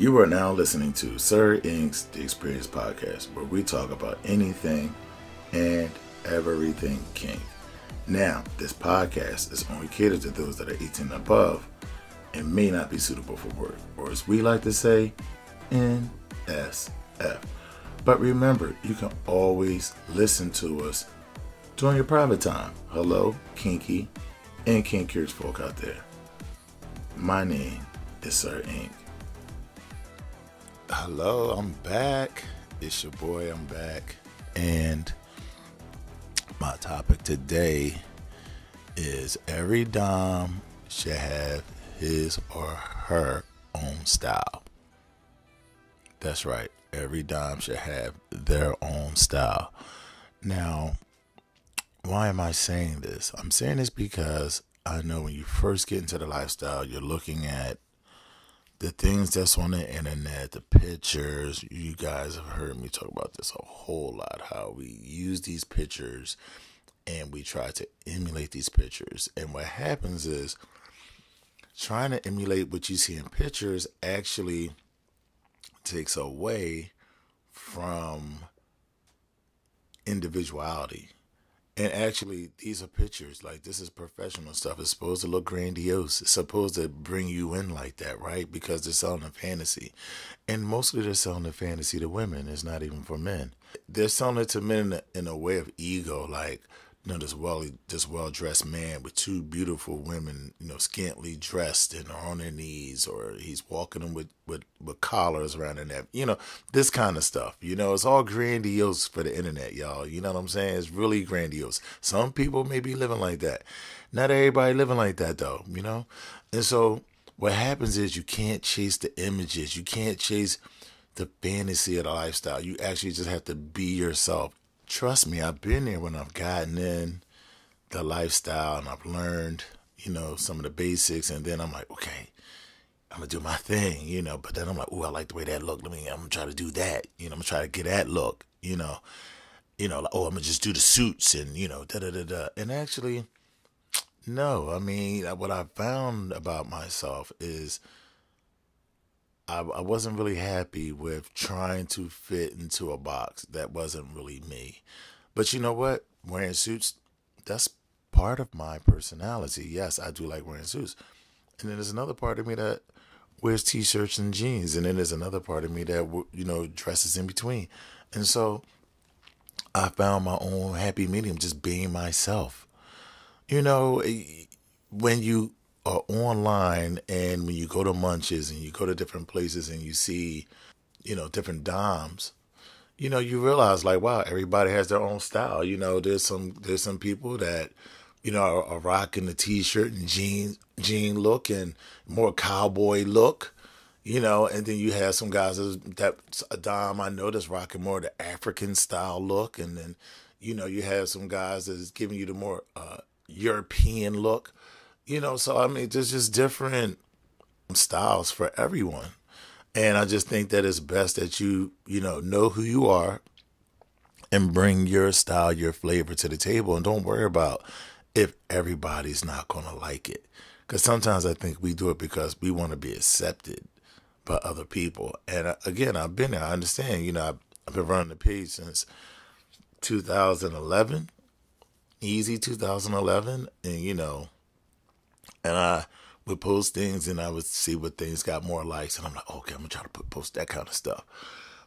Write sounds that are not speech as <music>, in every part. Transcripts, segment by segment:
You are now listening to Sir Inq's The Experience Podcast, where we talk about anything and everything kink. Now, this podcast is only catered to those that are 18 and above and may not be suitable for work, or as we like to say, NSF. But remember, you can always listen to us during your private time. Hello, kinky and kinkers folk out there. My name is Sir Inq. Hello, I'm back. It's your boy, I'm back. And my topic today is every Dom should have his or her own style. That's right. Every dime should have their own style. Now, why am I saying this? I'm saying this because I know when you first get into the lifestyle, you're looking at the things that's on the internet, the pictures. You guys have heard me talk about this a whole lot. How we use these pictures and we try to emulate these pictures. And what happens is trying to emulate what you see in pictures actually takes away from individuality. And actually, these are pictures. Like, this is professional stuff. It's supposed to look grandiose. It's supposed to bring you in like that, right? Because they're selling a fantasy. And mostly they're selling a fantasy to women. It's not even for men. They're selling it to men in a, in a way of ego. Like, you know, this well this well dressed man with two beautiful women, you know, scantily dressed and on their knees, or he's walking them with, with, with collars around their neck. You know, this kind of stuff. You know, it's all grandiose for the internet, y'all. You know what I'm saying? It's really grandiose. Some people may be living like that. Not everybody living like that though, you know? And so what happens is you can't chase the images. You can't chase the fantasy of the lifestyle. You actually just have to be yourself trust me, I've been there when I've gotten in the lifestyle and I've learned, you know, some of the basics, and then I'm like, okay, I'm gonna do my <laughs> thing, you know. But then I'm like, oh, I like the way that looked. Let me, I'm gonna try to do that, you know. I'm gonna try to get that look, you know. You know, like, oh, I'm gonna just do the suits and you know, da da da da. And actually, no. I mean, what I found about myself is I, I wasn't really happy with trying to fit into a box that wasn't really me. But you know what? Wearing suits, that's part of my personality. Yes, I do like wearing suits. And then there's another part of me that wears t-shirts and jeans. And then there's another part of me that, you know, dresses in between. And so I found my own happy medium, just being myself. You know, eh, when you are online and when you go to munches and you go to different places and you see, you know, different doms, you know, you realize like, wow, everybody has their own style. You know, there's some there's some people that, you know, are, are rocking the t-shirt and jeans jean look and more cowboy look. You know, and then you have some guys that a dom I know that's rocking more the African style look, and then you know you have some guys that's giving you the more uh, European look. You know, so I mean, there's just different styles for everyone. And I just think that it's best that you, you know, know who you are and bring your style, your flavor to the table and don't worry about if everybody's not going to like it. Because sometimes I think we do it because we want to be accepted by other people. And uh, again, I've been there. I understand, you know, I've, I've been running the page since 2011, easy 2011. And, you know, and I would post things and I would see what things got more likes and I'm like, okay, I'm gonna try to put, post that kind of stuff.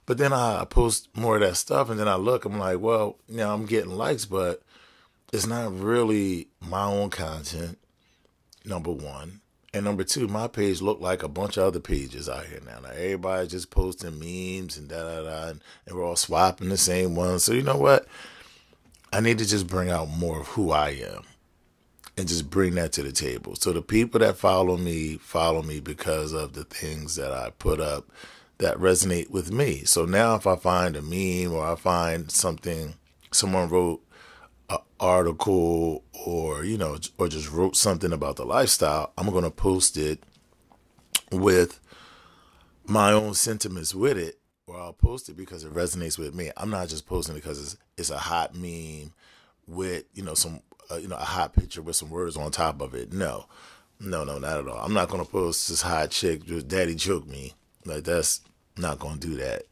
But then I post more of that stuff and then I look, I'm like, well, you know, I'm getting likes, but it's not really my own content, number one. And number two, my page looked like a bunch of other pages out here now. Like everybody just posting memes and da da da, and, and we're all swapping the same ones. So you know what? I need to just bring out more of who I am and just bring that to the table. So the people that follow me follow me because of the things that I put up that resonate with me. So now if I find a meme or I find something someone wrote an article or you know or just wrote something about the lifestyle, I'm going to post it with my own sentiments with it or I'll post it because it resonates with me. I'm not just posting because it's it's a hot meme with you know some uh, you know a hot picture with some words on top of it. No, no, no, not at all. I'm not gonna post this hot chick just daddy choke me. Like that's not gonna do that.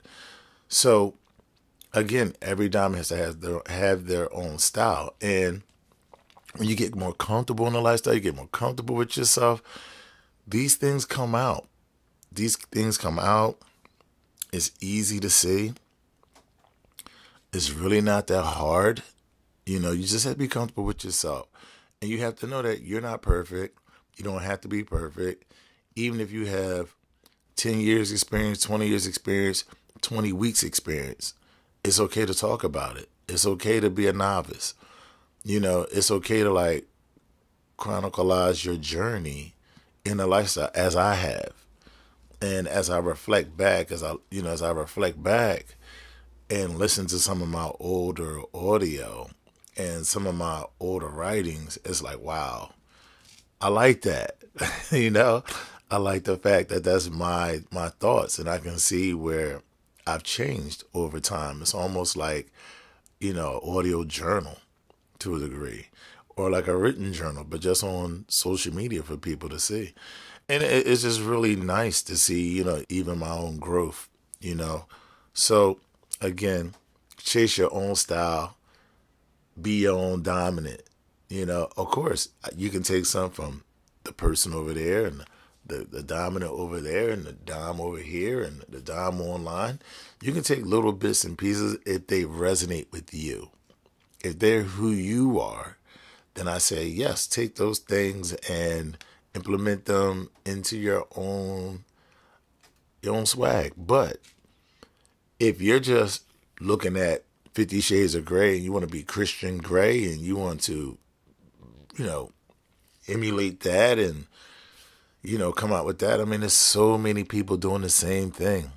So again, every diamond has to have their have their own style, and when you get more comfortable in the lifestyle, you get more comfortable with yourself. These things come out. These things come out. It's easy to see. It's really not that hard. You know, you just have to be comfortable with yourself. And you have to know that you're not perfect. You don't have to be perfect. Even if you have 10 years experience, 20 years experience, 20 weeks experience, it's okay to talk about it. It's okay to be a novice. You know, it's okay to like chronicleize your journey in the lifestyle as I have. And as I reflect back, as I you know, as I reflect back and listen to some of my older audio and some of my older writings, it's like, wow, I like that. <laughs> you know, I like the fact that that's my my thoughts, and I can see where I've changed over time. It's almost like, you know, audio journal to a degree, or like a written journal, but just on social media for people to see. And it's just really nice to see, you know, even my own growth, you know. So again, chase your own style, be your own dominant. You know, of course, you can take some from the person over there and the, the dominant over there and the dom over here and the dom online. You can take little bits and pieces if they resonate with you. If they're who you are, then I say, yes, take those things and implement them into your own your own swag. But if you're just looking at Fifty Shades of Grey and you want to be Christian Grey and you want to, you know, emulate that and you know, come out with that. I mean, there's so many people doing the same thing.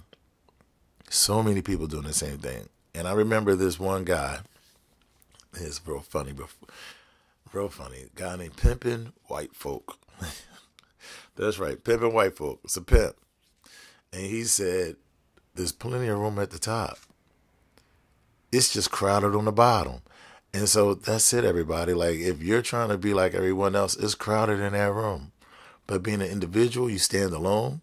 So many people doing the same thing. And I remember this one guy. It's real funny, but real funny. Guy named Pimpin' White Folk. <laughs> That's right, Pimpin' White Folk. It's a pimp. And he said, There's plenty of room at the top. It's just crowded on the bottom. And so that's it, everybody. Like, if you're trying to be like everyone else, it's crowded in that room. But being an individual, you stand alone.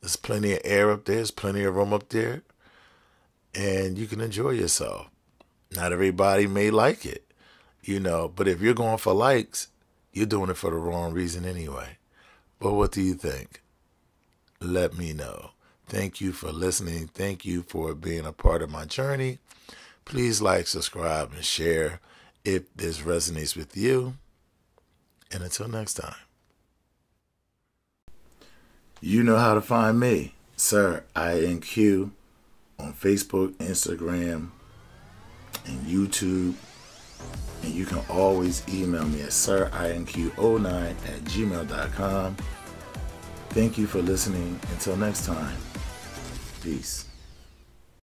There's plenty of air up there, there's plenty of room up there, and you can enjoy yourself. Not everybody may like it, you know, but if you're going for likes, you're doing it for the wrong reason anyway. But what do you think? Let me know. Thank you for listening. Thank you for being a part of my journey. Please like, subscribe, and share if this resonates with you. And until next time. You know how to find me, Sir INQ, on Facebook, Instagram, and YouTube. And you can always email me at sirinq09 at gmail.com. Thank you for listening. Until next time, peace.